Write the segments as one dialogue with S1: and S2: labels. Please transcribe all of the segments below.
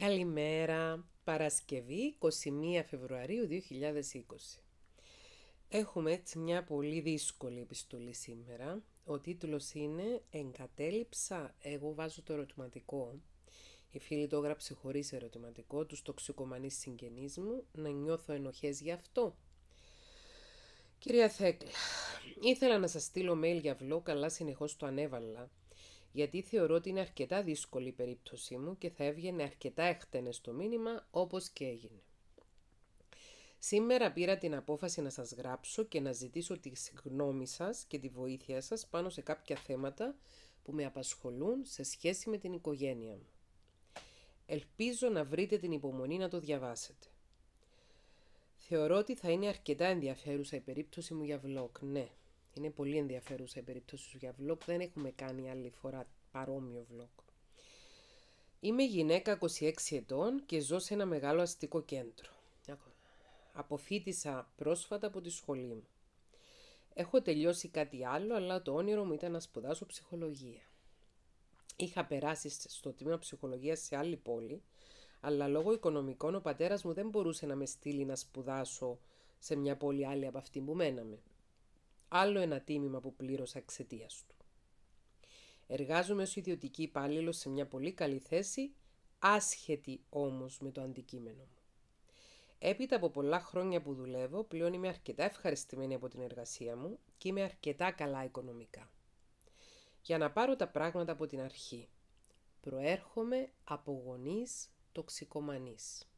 S1: Καλημέρα, Παρασκευή 21 Φεβρουαρίου 2020. Έχουμε έτσι μια πολύ δύσκολη επιστολή σήμερα. Ο τίτλος είναι «Εγκατέλειψα, εγώ βάζω το ερωτηματικό». Η φίλη το έγραψε χωρίς ερωτηματικό, τους τοξικομανείς συγγενείς μου, να νιώθω ενοχές γι' αυτό. Κυρία Θέκλα, ήθελα να σας στείλω mail για vlog, αλλά συνεχώς το ανέβαλα γιατί θεωρώ ότι είναι αρκετά δύσκολη η περίπτωσή μου και θα έβγαινε αρκετά εκτενές το μήνυμα όπως και έγινε. Σήμερα πήρα την απόφαση να σας γράψω και να ζητήσω τη γνώμη σας και τη βοήθεια σας πάνω σε κάποια θέματα που με απασχολούν σε σχέση με την οικογένεια μου. Ελπίζω να βρείτε την υπομονή να το διαβάσετε. Θεωρώ ότι θα είναι αρκετά ενδιαφέρουσα η περίπτωση μου για vlog, ναι. Είναι πολύ ενδιαφέρουσα η περίπτωση σου για vlog. Δεν έχουμε κάνει άλλη φορά παρόμοιο vlog. Είμαι γυναίκα 26 ετών και ζω σε ένα μεγάλο αστικό κέντρο. Αποφύτησα πρόσφατα από τη σχολή μου. Έχω τελειώσει κάτι άλλο, αλλά το όνειρο μου ήταν να σπουδάσω ψυχολογία. Είχα περάσει στο τμήμα ψυχολογίας σε άλλη πόλη, αλλά λόγω οικονομικών ο πατέρας μου δεν μπορούσε να με στείλει να σπουδάσω σε μια πόλη άλλη από αυτή που μέναμε. Άλλο ένα τίμημα που πλήρωσα εξαιτίας του. Εργάζομαι ως ιδιωτική υπάλληλος σε μια πολύ καλή θέση, άσχετη όμως με το αντικείμενο μου. Έπειτα από πολλά χρόνια που δουλεύω, πλέον είμαι αρκετά ευχαριστημένη από την εργασία μου και είμαι αρκετά καλά οικονομικά. Για να πάρω τα πράγματα από την αρχή. Προέρχομαι από γονείς τοξικομανείς.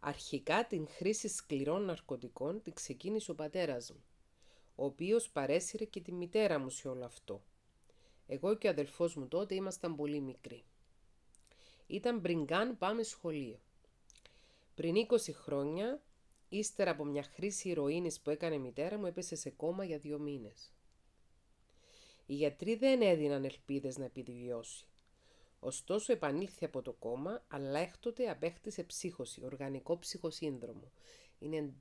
S1: Αρχικά την χρήση σκληρών ναρκωτικών την ξεκίνησε ο πατέρας μου ο οποίος παρέσυρε και τη μητέρα μου σε όλο αυτό. Εγώ και ο αδελφός μου τότε ήμασταν πολύ μικροί. Ήταν πριν καν πάμε σχολείο. Πριν 20 χρόνια, ύστερα από μια χρήση ηρωίνης που έκανε η μητέρα μου, έπεσε σε κόμμα για δύο μήνες. Οι γιατροί δεν έδιναν ελπίδες να επιβιώσει. Ωστόσο επανήλθε από το κόμμα, αλλά έκτοτε απέκτησε ψύχωση, οργανικό ψυχοσύνδρομο είναι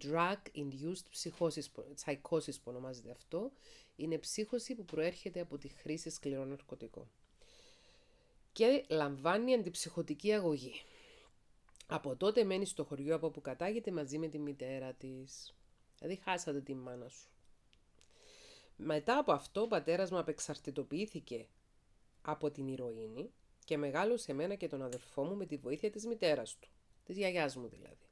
S1: drug-induced psychosis, psychosis που ονομάζεται αυτό. Είναι ψύχωση που προέρχεται από τη χρήση σκληρών ναρκωτικών. Και λαμβάνει αντιψυχωτική αγωγή. Από τότε μένει στο χωριό από όπου κατάγεται μαζί με τη μητέρα της. Δηλαδή χάσατε τη μάνα σου. Μετά από αυτό ο πατέρας μου απεξαρτητοποιήθηκε από την ηρωίνη και μεγάλωσε εμένα και τον αδερφό μου με τη βοήθεια της μητέρας του, της γιαγιάς μου δηλαδή.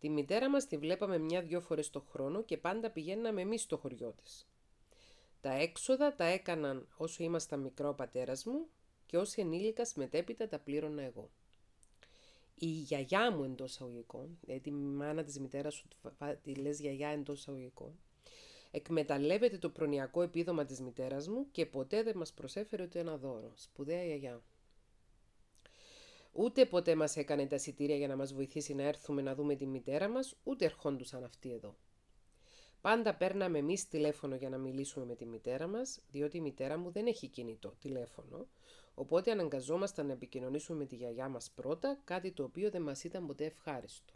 S1: Τη μητέρα μας τη βλέπαμε μια-δυο φορές το χρόνο και πάντα πηγαίναμε εμείς στο χωριό της. Τα έξοδα τα έκαναν όσο ήμασταν μικρό ο πατέρας μου και ως ενήλικας μετέπειτα τα πλήρωνα εγώ. Η γιαγιά μου εντός αγωγικών, δηλαδή τη μάνα της μητέρας σου τη λες γιαγιά εντός αγωγικών, εκμεταλλεύεται το προνοιακό επίδομα της μητέρας μου και ποτέ δεν μας προσέφερε ούτε ένα δώρο. Σπουδαία γιαγιά. Ούτε ποτέ μας έκανε τα εισιτήρια για να μας βοηθήσει να έρθουμε να δούμε τη μητέρα μας, ούτε ερχόντουσαν αυτοί εδώ. Πάντα παίρναμε εμείς τηλέφωνο για να μιλήσουμε με τη μητέρα μας, διότι η μητέρα μου δεν έχει κινητό τηλέφωνο, οπότε αναγκαζόμασταν να επικοινωνήσουμε με τη γιαγιά μας πρώτα, κάτι το οποίο δεν μας ήταν ποτέ ευχάριστο.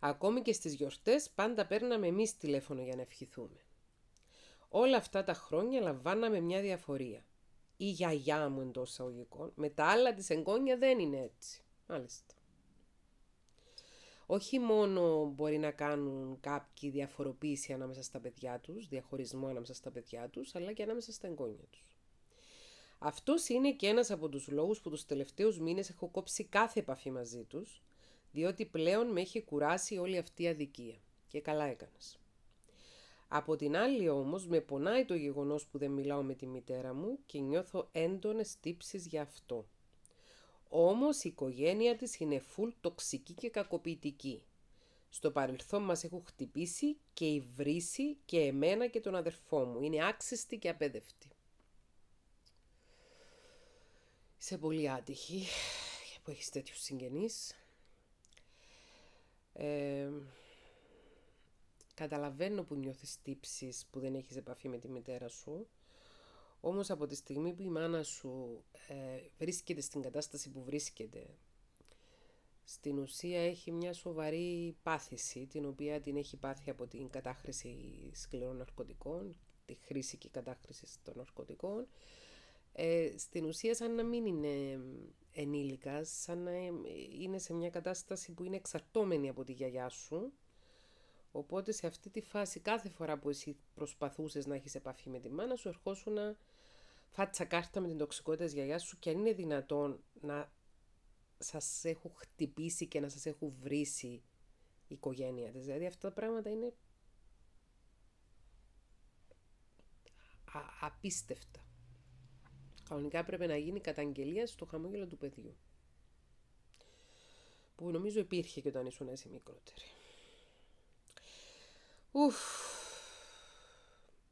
S1: Ακόμη και στις γιορτές πάντα παίρναμε εμείς τηλέφωνο για να ευχηθούμε. Όλα αυτά τα χρόνια λαμβάναμε μια διαφορία η γιαγιά μου εντός εισαγωγικών. Με τα άλλα της εγγόνια δεν είναι έτσι. Μάλιστα. Όχι μόνο μπορεί να κάνουν κάποιοι διαφοροποίηση ανάμεσα στα παιδιά τους, διαχωρισμό ανάμεσα στα παιδιά τους, αλλά και ανάμεσα στα εγγόνια τους. Αυτός είναι και ένας από τους λόγους που τους τελευταίους μήνες έχω κόψει κάθε επαφή μαζί τους, διότι πλέον με έχει κουράσει όλη αυτή η αδικία. Και καλά έκανας. Από την άλλη όμως με πονάει το γεγονός που δεν μιλάω με τη μητέρα μου και νιώθω έντονες τύψεις γι' αυτό. Όμως η οικογένεια της είναι φουλ τοξική και κακοποιητική. Στο παρελθόν μας έχουν χτυπήσει και υβρίσει και εμένα και τον αδερφό μου. Είναι άξιστη και απέδευτη. Είσαι πολύ άτυχη που έχεις τέτοιους συγγενείς. Ε, Καταλαβαίνω που νιώθεις τύψεις που δεν έχεις επαφή με τη μητέρα σου. Όμως από τη στιγμή που η μάνα σου ε, βρίσκεται στην κατάσταση που βρίσκεται, στην ουσία έχει μια σοβαρή πάθηση, την οποία την έχει πάθει από την κατάχρηση σκληρών ναρκωτικών, τη χρήση και κατάχρηση των ναρκωτικών. ε, στην ουσία σαν να μην είναι ενήλικας, σαν να είναι σε μια κατάσταση που είναι εξαρτώμενη από τη γιαγιά σου. Οπότε σε αυτή τη φάση κάθε φορά που εσύ προσπαθούσες να έχεις επαφή με τη μάνα σου ερχόσουν να φάτσα κάρτα με την τοξικότητα της γιαγιάς σου και αν είναι δυνατόν να σας έχουν χτυπήσει και να σας έχουν βρήσει η οικογένεια της. Δηλαδή αυτά τα πράγματα είναι απίστευτα. Κανονικά πρέπει να γίνει καταγγελία στο χαμόγελο του παιδιού. Που νομίζω υπήρχε και όταν ήσουν εσύ μικρότερη. Ουφ.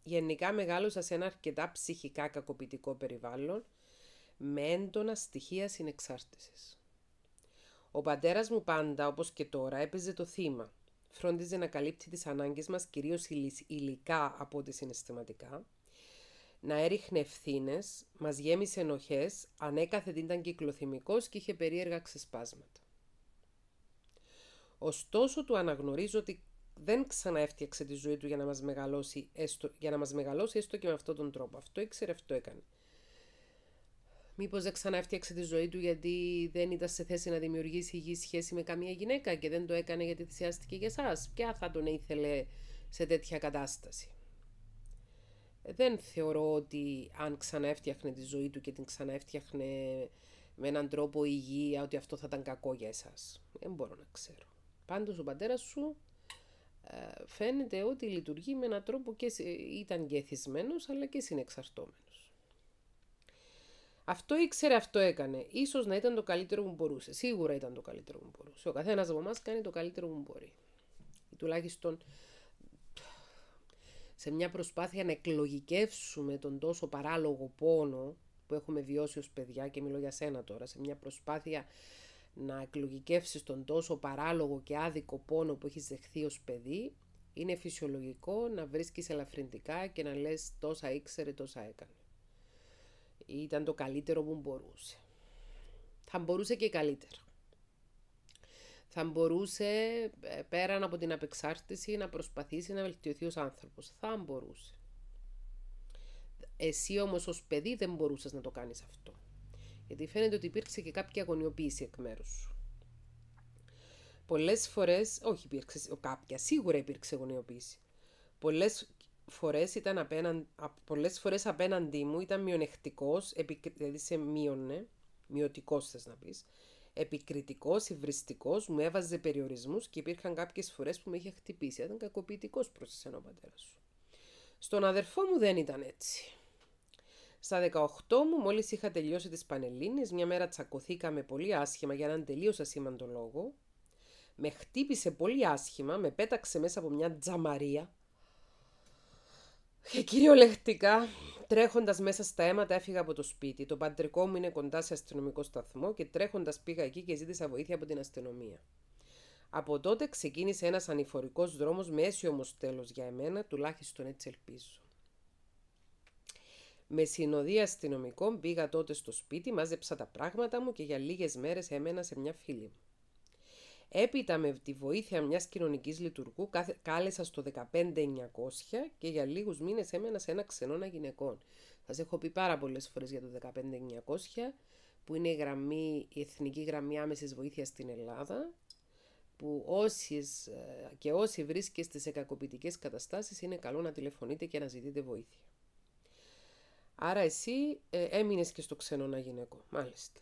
S1: Γενικά μεγάλωσα σε ένα αρκετά ψυχικά κακοποιητικό περιβάλλον με έντονα στοιχεία συνεξάρτησης. Ο πατέρας μου πάντα, όπως και τώρα, έπαιζε το θύμα. Φρόντιζε να καλύπτει τις ανάγκες μας κυρίως υλικά από ό,τι συναισθηματικά να έριχνε ευθύνες, μας γέμισε ενοχές, ανέκαθεν ήταν κυκλοθυμικός και είχε περίεργα ξεσπάσματα. Ωστόσο του αναγνωρίζω ότι δεν ξαναέφτιαξε τη ζωή του για να μας μεγαλώσει έστω, για να μας μεγαλώσει έστω και με αυτόν τον τρόπο. Αυτό ήξερε, αυτό έκανε. Μήπως δεν ξαναέφτιαξε τη ζωή του γιατί δεν ήταν σε θέση να δημιουργήσει υγιή σχέση με καμία γυναίκα και δεν το έκανε γιατί θυσιάστηκε για εσάς. Ποια θα τον ήθελε σε τέτοια κατάσταση; Δεν θεωρώ ότι αν ξαναέφτιαχνε τη ζωή του και την ξαναέφτιαχνε με έναν τρόπο υγεία, ότι αυτό θα ήταν κακό για εσάς. Δεν μπορώ να ξέρω. Πάντως ο πατέρας σου ε, φαίνεται ότι λειτουργεί με έναν τρόπο και ήταν και εθισμένος, αλλά και συνεξαρτώμενος. Αυτό ήξερε, αυτό έκανε. Ίσως να ήταν το καλύτερο που μπορούσε. Σίγουρα ήταν το καλύτερο που μπορούσε. Ο καθένας από εμάς κάνει το καλύτερο που μπορεί. τουλάχιστον σε μια προσπάθεια να εκλογικεύσουμε τον τόσο παράλογο πόνο που έχουμε βιώσει ως παιδιά και μιλώ για σένα τώρα, σε μια προσπάθεια να εκλογικεύσεις τον τόσο παράλογο και άδικο πόνο που έχεις δεχθεί ως παιδί, είναι φυσιολογικό να βρίσκεις ελαφρυντικά και να λες τόσα ήξερε, τόσα έκανε. Ήταν το καλύτερο που μπορούσε. Θα μπορούσε και καλύτερα θα μπορούσε ε, πέραν από την απεξάρτηση να προσπαθήσει να βελτιωθεί ως άνθρωπος. Θα μπορούσε. Εσύ όμως ως παιδί δεν μπορούσες να το κάνεις αυτό. Γιατί φαίνεται ότι υπήρξε και κάποια αγωνιοποίηση εκ μέρους σου. Πολλές φορές, όχι υπήρξε κάποια, σίγουρα υπήρξε αγωνιοποίηση. Πολλές φορές, ήταν απέναν, πολλές φορές απέναντί μου ήταν μειονεκτικός, δηλαδή σε μείωνε, μειωτικός θες να πεις, επικριτικός, υβριστικός, μου έβαζε περιορισμούς και υπήρχαν κάποιες φορές που με είχε χτυπήσει. Ήταν κακοποιητικός προς εσένα ο πατέρας σου. Στον αδερφό μου δεν ήταν έτσι. Στα 18 μου, μόλις είχα τελειώσει τις Πανελλήνιες, μια μέρα τσακωθήκαμε πολύ άσχημα για έναν τελείως ασήμαντο λόγο. Με χτύπησε πολύ άσχημα, με πέταξε μέσα από μια τζαμαρία. Και κυριολεκτικά Τρέχοντας μέσα στα αίματα έφυγα από το σπίτι. Το παντρικό μου είναι κοντά σε αστυνομικό σταθμό και τρέχοντας πήγα εκεί και ζήτησα βοήθεια από την αστυνομία. Από τότε ξεκίνησε ένας ανηφορικός δρόμος με αίσιο όμως τέλος για εμένα, τουλάχιστον έτσι ελπίζω. Με συνοδεία αστυνομικών πήγα τότε στο σπίτι, μάζεψα τα πράγματα μου και για λίγες μέρες έμενα σε μια φίλη μου. Έπειτα με τη βοήθεια μιας κοινωνικής λειτουργού κάλεσα στο 15900 και για λίγους μήνες έμενα σε ένα ξενώνα γυναικών. Θα έχω πει πάρα πολλές φορές για το 15900 που είναι η, γραμμή, η εθνική γραμμή άμεσης βοήθειας στην Ελλάδα που όσοι ε, και όσοι βρίσκεστε σε κακοποιητικές καταστάσεις είναι καλό να τηλεφωνείτε και να ζητείτε βοήθεια. Άρα εσύ ε, έμεινες και στο ξενώνα γυναικό, μάλιστα.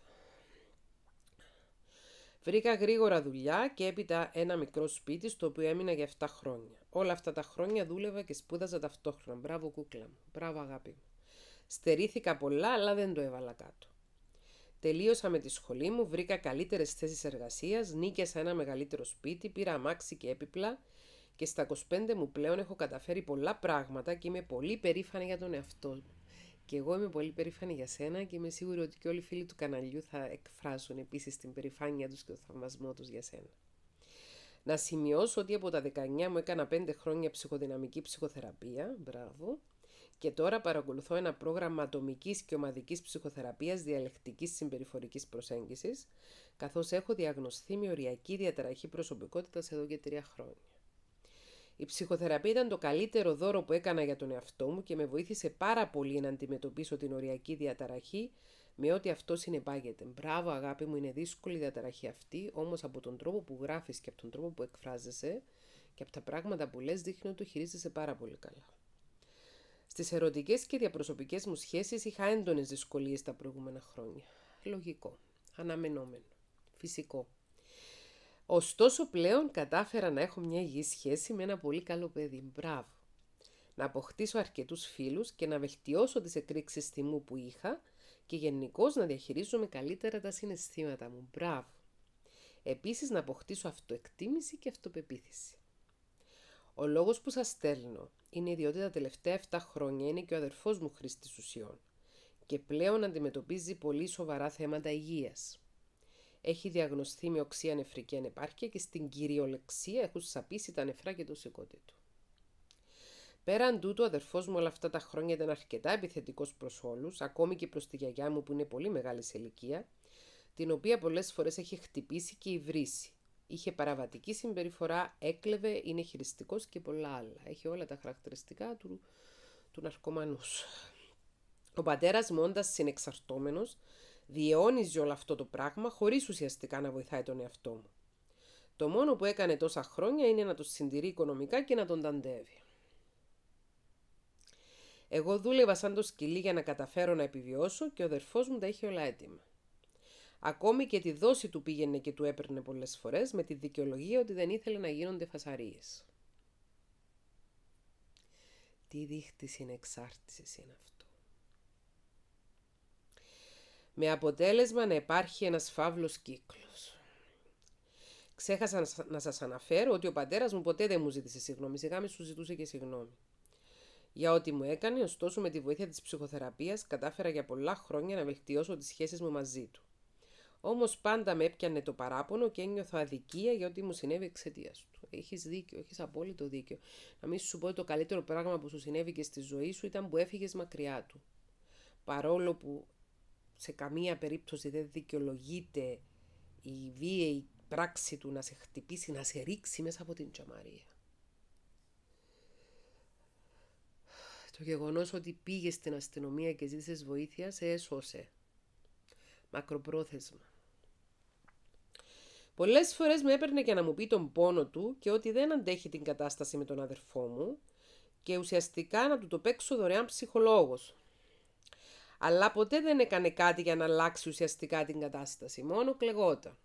S1: Βρήκα γρήγορα δουλειά και έπειτα ένα μικρό σπίτι στο οποίο έμεινα για 7 χρόνια. Όλα αυτά τα χρόνια δούλευα και σπούδαζα ταυτόχρονα. Μπράβο κούκλα μου. Μπράβο αγάπη μου. Στερήθηκα πολλά αλλά δεν το έβαλα κάτω. Τελείωσα με τη σχολή μου, βρήκα καλύτερες θέσεις εργασίας, νίκιασα ένα μεγαλύτερο σπίτι, πήρα αμάξι και έπιπλα και στα 25 μου πλέον έχω καταφέρει πολλά πράγματα και είμαι πολύ περήφανη για τον εαυτό μου. Και εγώ είμαι πολύ περήφανη για σένα και είμαι σίγουρη ότι και όλοι οι φίλοι του καναλιού θα εκφράσουν επίσης την περηφάνεια τους και το θαυμασμό τους για σένα. Να σημειώσω ότι από τα 19 μου έκανα 5 χρόνια ψυχοδυναμική ψυχοθεραπεία, μπράβο, και τώρα παρακολουθώ ένα πρόγραμμα ατομικής και ομαδικής ψυχοθεραπείας διαλεκτικής συμπεριφορικής προσέγγισης, καθώς έχω διαγνωστεί με οριακή διαταραχή προσωπικότητας εδώ και τρία χρόνια. Η ψυχοθεραπεία ήταν το καλύτερο δώρο που έκανα για τον εαυτό μου και με βοήθησε πάρα πολύ να αντιμετωπίσω την οριακή διαταραχή με ό,τι αυτό συνεπάγεται. Μπράβο αγάπη μου, είναι δύσκολη η διαταραχή αυτή, όμως από τον τρόπο που γράφεις και από τον τρόπο που εκφράζεσαι και από τα πράγματα που λες δείχνει ότι το χειρίζεσαι πάρα πολύ καλά. Στις ερωτικές και διαπροσωπικές μου σχέσεις είχα έντονες δυσκολίες τα προηγούμενα χρόνια. Λογικό, αναμενόμενο, φυσικό. Ωστόσο πλέον κατάφερα να έχω μια υγιή σχέση με ένα πολύ καλό παιδί. Μπράβο. Να αποκτήσω αρκετούς φίλους και να βελτιώσω τις εκρήξεις θυμού που είχα και γενικώς να διαχειρίζομαι καλύτερα τα συναισθήματα μου. Μπράβο. Επίσης να αποκτήσω αυτοεκτίμηση και αυτοπεποίθηση. Ο λόγος που σας στέλνω είναι διότι τα τελευταία 7 χρόνια είναι και ο αδερφός μου χρήστης ουσιών και πλέον αντιμετωπίζει πολύ σοβαρά θέματα υγείας. Έχει διαγνωστεί με οξία νεφρική ανεπάρκεια και στην κυριολεξία έχουν σαπίσει τα νεφρά και το σηκώτη του. Πέραν τούτου, ο αδερφός μου όλα αυτά τα χρόνια ήταν αρκετά επιθετικός προς όλους, ακόμη και προς τη γιαγιά μου που είναι πολύ μεγάλη σε ηλικία, την οποία πολλές φορές έχει χτυπήσει και υβρίσει. Είχε παραβατική συμπεριφορά, έκλεβε, είναι χειριστικός και πολλά άλλα. Έχει όλα τα χαρακτηριστικά του, του ναρκωμανούς. Ο πατέρας μου, όντας συνεξαρτώμενος, διαιώνιζε όλο αυτό το πράγμα χωρίς ουσιαστικά να βοηθάει τον εαυτό μου. Το μόνο που έκανε τόσα χρόνια είναι να τον συντηρεί οικονομικά και να τον ταντεύει. Εγώ δούλευα σαν το σκυλί για να καταφέρω να επιβιώσω και ο αδερφός μου τα είχε όλα έτοιμα. Ακόμη και τη δόση του πήγαινε και του έπαιρνε πολλές φορές με τη δικαιολογία ότι δεν ήθελε να γίνονται φασαρίες. Τι δείχτη συνεξάρτησης είναι αυτό. Με αποτέλεσμα να υπάρχει ένας φαύλος κύκλος. Ξέχασα να σας αναφέρω ότι ο πατέρας μου ποτέ δεν μου ζήτησε συγγνώμη, σιγά με σου ζητούσε και συγγνώμη για ό,τι μου έκανε, ωστόσο με τη βοήθεια της ψυχοθεραπείας κατάφερα για πολλά χρόνια να βελτιώσω τις σχέσεις μου μαζί του. Όμως πάντα με έπιανε το παράπονο και ένιωθα αδικία για ό,τι μου συνέβη εξαιτίας του. Έχεις δίκιο, έχεις απόλυτο δίκιο. Να μην σου πω ότι το καλύτερο πράγμα που σου συνέβη και στη ζωή σου ήταν που έφυγες μακριά του. Παρόλο που σε καμία περίπτωση δεν δικαιολογείται η βίαιη πράξη του να σε χτυπήσει, να σε ρίξει μέσα από την τζαμαρία. Το γεγονός ότι πήγες στην αστυνομία και ζήτησες βοήθεια σε έσωσε. Μακροπρόθεσμα. Πολλές φορές με έπαιρνε για να μου πει τον πόνο του και ότι δεν αντέχει την κατάσταση με τον αδερφό μου και ουσιαστικά να του το παίξω δωρεάν ψυχολόγος. Αλλά ποτέ δεν έκανε κάτι για να αλλάξει ουσιαστικά την κατάσταση, μόνο κλεγόταν.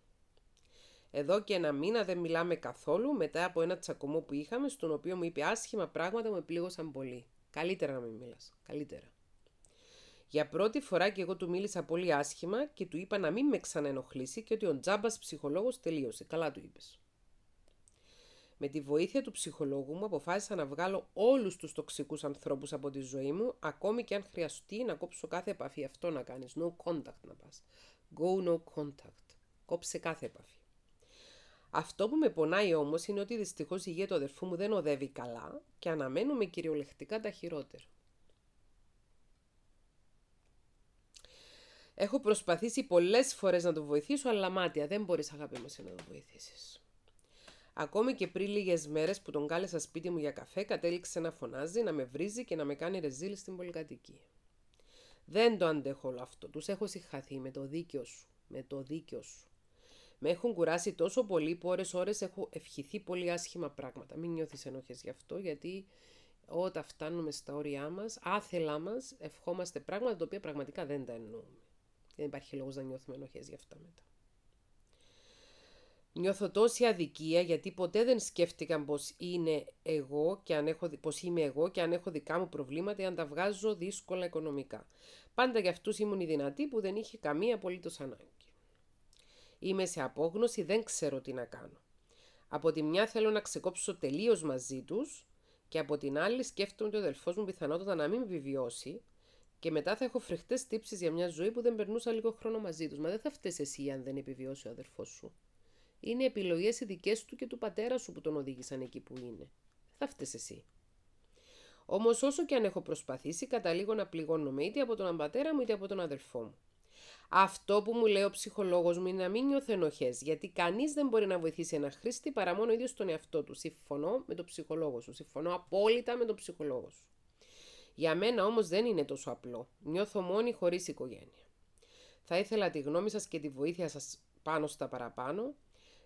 S1: Εδώ και ένα μήνα δεν μιλάμε καθόλου μετά από ένα τσακωμό που είχαμε, στον οποίο μου είπε άσχημα πράγματα μου επλήγωσαν πολύ. Καλύτερα να μην μιλάς. Καλύτερα. Για πρώτη φορά και εγώ του μίλησα πολύ άσχημα και του είπα να μην με ξαναενοχλήσει και ότι ο τζάμπας ψυχολόγος τελείωσε. Καλά του είπες. Με τη βοήθεια του ψυχολόγου μου αποφάσισα να βγάλω όλους τους τοξικούς ανθρώπους από τη ζωή μου, ακόμη και αν χρειαστεί να κόψω κάθε επαφή. Αυτό να κάνεις. No contact να πας. Go no contact. Κόψε κάθε επαφή. Αυτό που με πονάει όμως είναι ότι δυστυχώς η υγεία του αδερφού μου δεν οδεύει καλά και αναμένουμε κυριολεκτικά τα χειρότερα. Έχω προσπαθήσει πολλές φορές να το βοηθήσω, αλλά μάτια δεν μπορείς αγάπη μου να το βοηθήσεις. Ακόμη και πριν λίγες μέρες που τον κάλεσα σπίτι μου για καφέ, κατέληξε να φωνάζει, να με βρίζει και να με κάνει ρεζίλ στην πολυκατοικία. Δεν το αντέχω όλο αυτό. Τους έχω συγχαθεί με το δίκιο σου. Με το δίκιο σου. Με έχουν κουράσει τόσο πολύ που ώρες ώρες έχω ευχηθεί πολύ άσχημα πράγματα. Μην νιώθεις ενόχες γι' αυτό γιατί όταν φτάνουμε στα όρια μας, άθελά μας, ευχόμαστε πράγματα τα οποία πραγματικά δεν τα εννοούμε. Δεν υπάρχει λόγος να νιώθουμε ενοχές γι' αυτά μετά. Νιώθω τόση αδικία γιατί ποτέ δεν σκέφτηκαν πως, είναι εγώ και αν έχω, πως είμαι εγώ και αν έχω δικά μου προβλήματα ή αν τα βγάζω δύσκολα οικονομικά. Πάντα για αυτούς ήμουν η δυνατή που δεν είχε καμία απολύτως ανάγκη. Είμαι σε απόγνωση, δεν ξέρω τι να κάνω. Από τη μια θέλω να ξεκόψω τελείως μαζί τους και από την άλλη σκέφτομαι ότι ο αδελφός μου πιθανότατα να μην βιβιώσει και μετά θα έχω φρεχτέ τύψεις για μια ζωή που δεν περνούσα λίγο χρόνο μαζί τους. Μα δεν θα φταίει εσύ αν δεν επιβιώσει ο αδελφός σου. Είναι επιλογές οι δικές του και του πατέρα σου που τον οδήγησαν εκεί που είναι. Δεν θα φταίεις εσύ. Όμως, όσο και αν έχω προσπαθήσει, καταλήγω να πληγώνομαι είτε από τον πατέρα μου είτε από τον αδελφό μου. Αυτό που μου λέει ο ψυχολόγος μου είναι να μην νιώθω ενοχές, γιατί κανείς δεν μπορεί να βοηθήσει ένα χρήστη παρά μόνο ο ίδιος τον εαυτό του. Συμφωνώ με τον ψυχολόγο σου, συμφωνώ απόλυτα με τον ψυχολόγο σου. Για μένα όμως δεν είναι τόσο απλό. Νιώθω μόνη χωρίς οικογένεια. Θα ήθελα τη γνώμη σας και τη βοήθεια σας πάνω στα παραπάνω.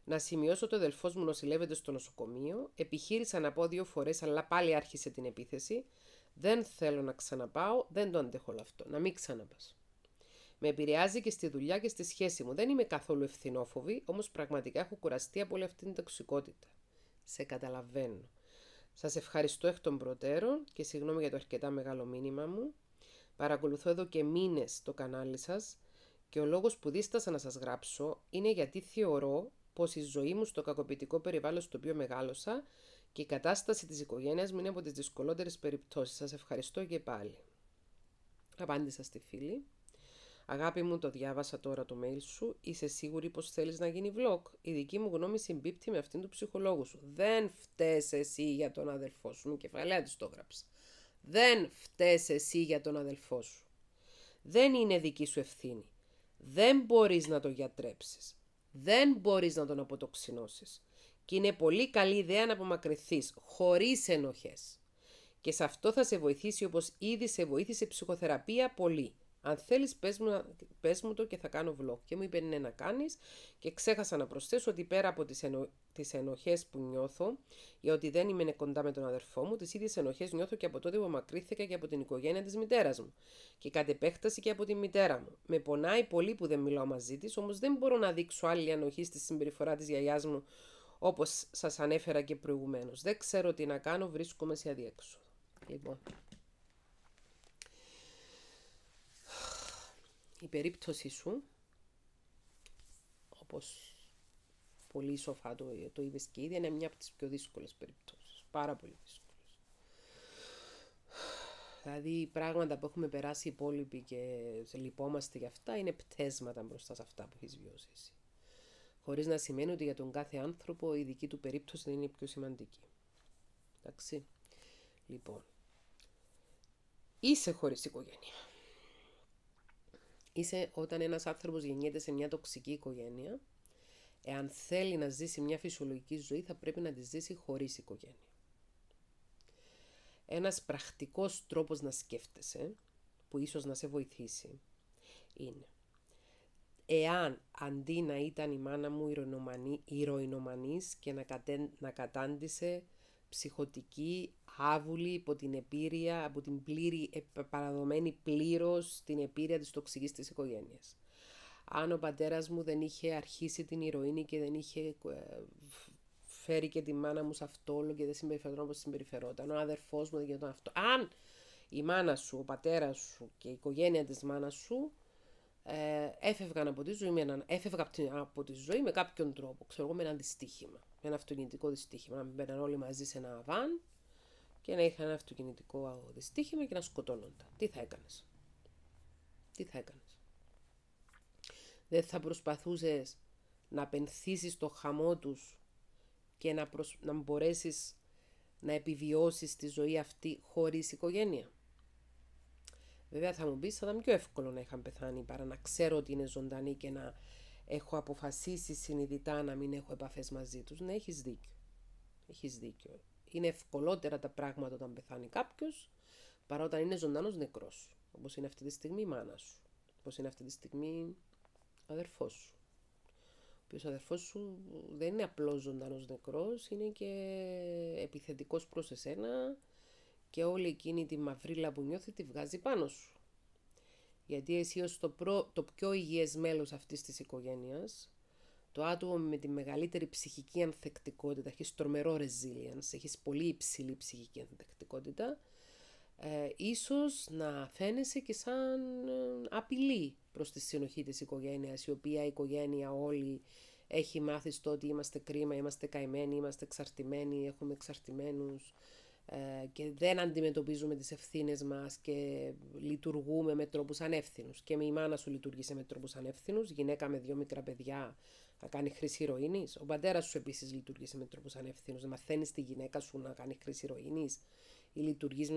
S1: Να σημειώσω το αδελφός μου νοσηλεύεται στο νοσοκομείο. Επιχείρησα να πω δύο φορές, αλλά πάλι άρχισε την επίθεση. Δεν θέλω να ξαναπάω, δεν το αντέχω όλο αυτό. Να μην ξαναπάς. Με επηρεάζει και στη δουλειά και στη σχέση μου. Δεν είμαι καθόλου ευθυνόφοβη, όμως πραγματικά έχω κουραστεί από όλη αυτή την τοξικότητα. Σε καταλαβαίνω. Σας ευχαριστώ εκ των προτέρων και συγγνώμη για το αρκετά μεγάλο μήνυμα μου. Παρακολουθώ εδώ και μήνες το κανάλι σας και ο λόγος που δίστασα να σας γράψω είναι γιατί θεωρώ πως η ζωή μου στο κακοποιητικό περιβάλλον στο οποίο μεγάλωσα και η κατάσταση της οικογένειας μου είναι από τις δυσκολότερες περιπτώσεις. Σας ευχαριστώ και πάλι. Απάντησα στη φίλη. Αγάπη μου, το διάβασα τώρα το mail σου. Είσαι σίγουρη πως θέλεις να γίνει vlog. Η δική μου γνώμη συμπίπτει με αυτήν του ψυχολόγου σου. Δεν φταίει εσύ για τον αδελφό σου. Με κεφαλαία της το έγραψα. Δεν φταίει εσύ για τον αδελφό σου. Δεν είναι δική σου ευθύνη. Δεν μπορείς να το γιατρέψεις. Δεν μπορείς να τον αποτοξινώσεις. Και είναι πολύ καλή ιδέα να απομακρυνθείς χωρίς ενοχές. Και σε αυτό θα σε βοηθήσει όπως ήδη σε βοήθησε η ψυχοθεραπεία πολύ. Αν θέλεις, πες μου, πες μου το και θα κάνω vlog. Και μου είπε ναι να κάνεις. Και ξέχασα να προσθέσω ότι πέρα από τις ενο... τις ενοχές που νιώθω, για ότι δεν είμαι κοντά με τον αδερφό μου, τις ίδιες ενοχές νιώθω και από τότε που μακρύθηκα και από την οικογένεια της μητέρας μου. Και κατ' επέκταση και από τη μητέρα μου. Με πονάει πολύ που δεν μιλάω μαζί της, όμως δεν μπορώ να δείξω άλλη ανοχή στη συμπεριφορά της γιαγιάς μου, όπως σας ανέφερα και προηγουμένως. Δεν ξέρω τι να κάνω, βρίσκομαι σε αδιέξοδο. Λοιπόν. Η περίπτωση σου, όπως πολύ σοφά το, το είδες και ήδη, είναι μια από τις πιο δύσκολες περιπτώσεις. Πάρα πολύ δύσκολες. Δηλαδή πράγματα που έχουμε περάσει οι υπόλοιποι και λυπόμαστε για αυτά είναι πτέσματα μπροστά σε αυτά που έχεις βιώσει εσύ. Χωρίς να σημαίνει ότι για τον κάθε άνθρωπο η δική του περίπτωση δεν είναι πιο σημαντική. Εντάξει. Λοιπόν. Είσαι χωρίς οικογένεια είσαι όταν ένας άνθρωπος γεννιέται σε μια τοξική οικογένεια, εάν θέλει να ζήσει μια φυσιολογική ζωή θα πρέπει να τη ζήσει χωρίς οικογένεια. Ένας πρακτικός τρόπος να σκέφτεσαι, που ίσως να σε βοηθήσει, είναι εάν αντί να ήταν η μάνα μου ηρωινομανής και να, κατέ, να κατάντησε ψυχοτική, άβουλη, υπό την επίρρεια, από την πλήρη, παραδομένη πλήρως την επίρρεια της τοξικής της οικογένειας. Αν ο πατέρας μου δεν είχε αρχίσει την ηρωίνη και δεν είχε ε, φέρει και τη μάνα μου σε αυτό όλο και δεν συμπεριφερόταν όπως συμπεριφερόταν, ο αδερφός μου δεν γινόταν αυτό. Αν η μάνα σου, ο πατέρας σου και η οικογένεια της μάνας σου ε, έφευγαν από τη ζωή, με έναν, έφευγα από τη ζωή με κάποιον τρόπο, ξέρω εγώ με ένα δυστύχημα, με ένα αυτοκινητικό δυστύχημα, να μπαίναν όλοι μαζί σε ένα βαν και να είχαν ένα αυτοκινητικό δυστύχημα και να σκοτώνονταν. Τι θα έκανες; Τι θα έκανες; Δεν θα προσπαθούσες να πενθήσεις το χαμό τους και να, προσ... να μπορέσεις να επιβιώσεις τη ζωή αυτή χωρίς οικογένεια; Βέβαια θα μου πεις θα ήταν πιο εύκολο να είχαν πεθάνει παρά να ξέρω ότι είναι ζωντανοί και να έχω αποφασίσει συνειδητά να μην έχω επαφές μαζί τους. Ναι, έχεις δίκιο. Έχεις δίκιο. Είναι ευκολότερα τα πράγματα όταν πεθάνει κάποιος παρά όταν είναι ζωντανός νεκρός. Όπως είναι αυτή τη στιγμή η μάνα σου. Όπως είναι αυτή τη στιγμή ο αδερφός σου. Ο οποίος αδερφός σου δεν είναι απλός ζωντανός νεκρός, είναι και επιθετικός προς εσένα και όλη εκείνη τη μαυρίλα που νιώθει τη βγάζει πάνω σου. Γιατί εσύ ως το, το πιο υγιές μέλος αυτής της οικογένειας το άτομο με τη μεγαλύτερη ψυχική ανθεκτικότητα, έχεις τρομερό resilience, έχεις πολύ υψηλή ψυχική ανθεκτικότητα, ε, ίσως να φαίνεσαι και σαν ε, απειλή προς τη συνοχή της οικογένειας, η οποία η οικογένεια όλη έχει μάθει στο ότι είμαστε κρίμα, είμαστε καημένοι, είμαστε εξαρτημένοι, έχουμε εξαρτημένους. ε, και δεν αντιμετωπίζουμε τις ευθύνες μας και λειτουργούμε με τρόπους ανεύθυνους. Και με η μάνα σου λειτουργήσε με τρόπους ανεύθυνους, γυναίκα με δύο μικρά παιδιά να κάνει χρήση ηρωίνης. Ο πατέρας σου επίσης λειτουργήσε με τρόπους ανεύθυνους. Να μαθαίνεις τη γυναίκα σου να κάνει χρήση ηρωίνης. ή λειτουργείς,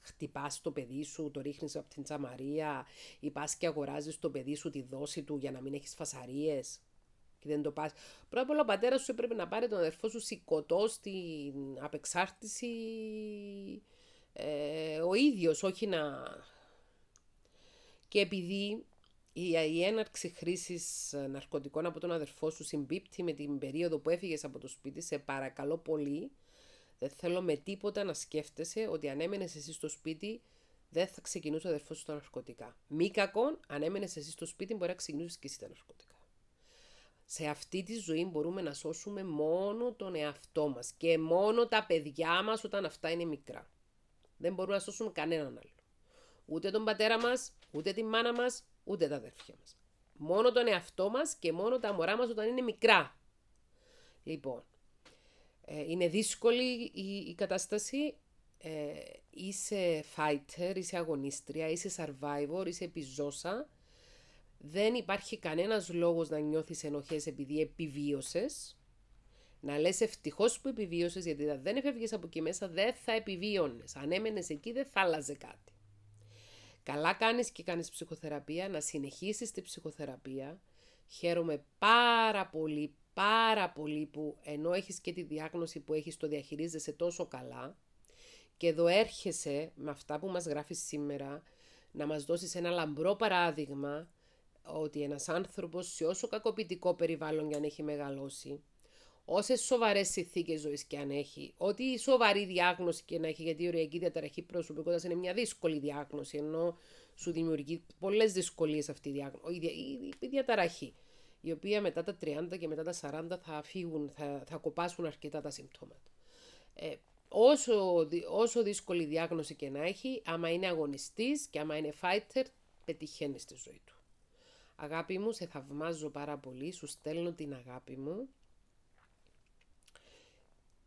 S1: χτυπάς το παιδί σου, το ρίχνεις από την τσαμαρία, ή πας και αγοράζεις το παιδί σου τη δόση του για να μην έχεις φασαρίες. Και δεν το πας. Πρώτα απ' όλα ο πατέρας σου έπρεπε να πάρει τον αδερφό σου σηκωτό στην απεξάρτηση ε, ο ίδιος, όχι να... Και επειδή η, η έναρξη χρήσης ναρκωτικών από τον αδερφό σου συμπίπτει με την περίοδο που έφυγες από το σπίτι, σε παρακαλώ πολύ, δεν θέλω με τίποτα να σκέφτεσαι ότι αν έμενες εσύ στο σπίτι, δεν θα ξεκινούσε ο αδερφός σου τα ναρκωτικά. Μη κακόν, αν έμενες εσύ στο σπίτι, μπορεί να ξεκινήσει και εσύ τα ναρκωτικά. Σε αυτή τη ζωή μπορούμε να σώσουμε μόνο τον εαυτό μας και μόνο τα παιδιά μας όταν αυτά είναι μικρά. Δεν μπορούμε να σώσουμε κανέναν άλλο. Ούτε τον πατέρα μας, ούτε τη μάνα μας, ούτε τα αδέρφια μας. Μόνο τον εαυτό μας και μόνο τα μωρά μας όταν είναι μικρά. Λοιπόν, ε, είναι δύσκολη η, κατάσταση. Ε, είσαι fighter, είσαι αγωνίστρια, είσαι survivor, είσαι επιζώσα. Δεν υπάρχει κανένας λόγος να νιώθεις ενοχές επειδή επιβίωσες. Να λες ευτυχώς που επιβίωσες γιατί αν δεν έφευγες από εκεί μέσα δεν θα επιβίωνες. Αν έμενες εκεί δεν θα άλλαζε κάτι. Καλά κάνεις και κάνεις ψυχοθεραπεία, να συνεχίσεις τη ψυχοθεραπεία. Χαίρομαι πάρα πολύ, πάρα πολύ που ενώ έχεις και τη διάγνωση που έχεις το διαχειρίζεσαι τόσο καλά και εδώ έρχεσαι με αυτά που μας γράφεις σήμερα να μας δώσεις ένα λαμπρό παράδειγμα ότι ένας άνθρωπος σε όσο κακοποιητικό περιβάλλον για να έχει μεγαλώσει όσες σοβαρές συνθήκες ζωής και αν έχει, ό,τι σοβαρή διάγνωση και να έχει, γιατί η οριακή διαταραχή προσωπικότητας είναι μια δύσκολη διάγνωση, ενώ σου δημιουργεί πολλές δυσκολίες αυτή η, διάγνωση, η, διαταραχή, η οποία μετά τα 30 και μετά τα 40 θα φύγουν, θα, θα κοπάσουν αρκετά τα συμπτώματα. Ε, όσο, όσο δύσκολη διάγνωση και να έχει, άμα είναι αγωνιστής και άμα είναι fighter, πετυχαίνει στη ζωή του. Αγάπη μου, σε θαυμάζω πάρα πολύ, σου στέλνω την αγάπη μου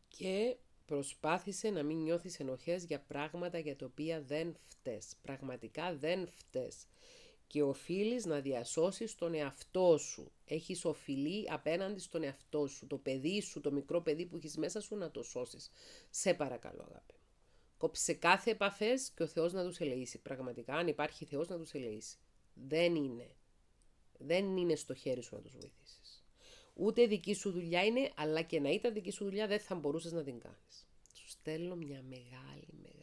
S1: και προσπάθησε να μην νιώθεις ενοχές για πράγματα για τα οποία δεν φταίς. Πραγματικά δεν φταίς. Και οφείλεις να διασώσεις τον εαυτό σου. Έχεις οφειλή απέναντι στον εαυτό σου. Το παιδί σου, το μικρό παιδί που έχεις μέσα σου να το σώσεις. Σε παρακαλώ αγάπη μου. Κόψε κάθε επαφές και ο Θεός να τους ελεήσει. Πραγματικά αν υπάρχει Θεός να τους ελεήσει. Δεν είναι. Δεν είναι στο χέρι σου να τους βοηθήσεις. Ούτε δική σου δουλειά είναι, αλλά και να ήταν δική σου δουλειά δεν θα μπορούσες να την κάνεις. Σου στέλνω μια μεγάλη, μεγάλη, μεγάλη σφιχτή αγκαλιά.